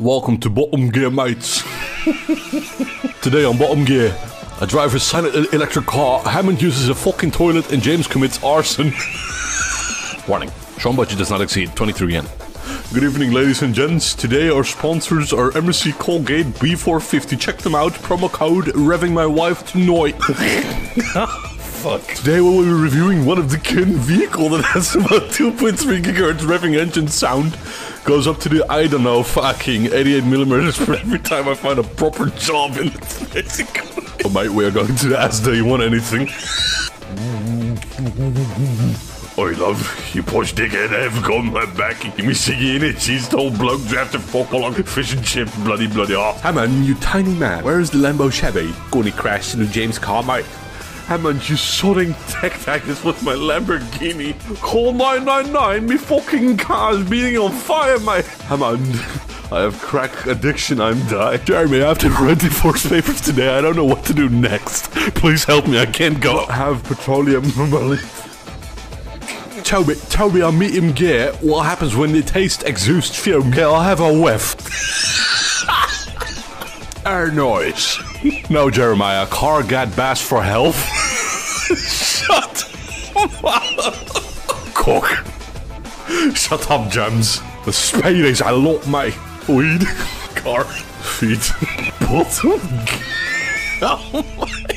Welcome to Bottom Gear, mates. Today on Bottom Gear, I drive a silent e- electric car, Hammond uses a fucking toilet, and James commits arson. Warning, Sean budget does not exceed 23 yen. Good evening, ladies and gents. Today our sponsors are MSC Colgate B450. Check them out. Promo code revving my wife to Noi. Fuck. Today we'll be reviewing one of the Kin vehicle that has about 2.3 gigahertz revving engine sound. Goes up to the, I don't know, fucking 88 millimeters for every time I find a proper job in basically. Oh mate, we are going to ask do you want anything? Oi love, you posh dickhead, I've come I'm back. Give me ciggy in it, she's told bloke draft to fuck along fish and chip, bloody bloody off. Hammond, you tiny man, where's the Lambo Chevy? Gonna crash into James car, mate. Hammond, you sodding tech tactics with my Lamborghini. Call 999, me fucking car is being on fire, mate. Hammond, I have crack addiction, I'm dying. Jeremy, I have to rent divorce papers today. I don't know what to do next. Please help me, I can't go. I Have petroleum normally. Toby, Toby, I'll meet him gear. What happens when they taste exhaust fume? Okay, I'll have a whiff. Air noise. No, Jeremiah, car got bass for health. Shut Cook. Shut up, James. The spade is a lot, mate. Weed. Car. Feet. Bottom. Oh my